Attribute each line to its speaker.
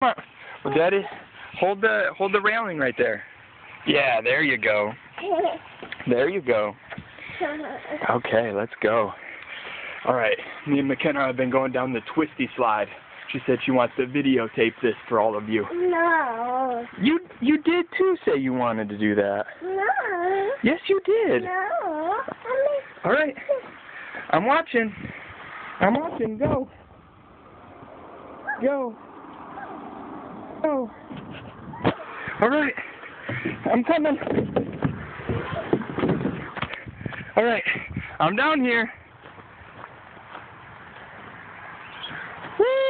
Speaker 1: Come on. Well, Daddy, hold the hold the railing right there. Yeah, there you go. There you go. Okay, let's go. All right, me and McKenna have been going down the twisty slide. She said she wants to videotape this for all of you.
Speaker 2: No.
Speaker 1: You you did too say you wanted to do that.
Speaker 2: No.
Speaker 1: Yes, you did.
Speaker 2: No.
Speaker 1: All right. I'm watching. I'm watching. Go. Go. Oh. Alright. I'm coming. Alright. I'm down here. Woo!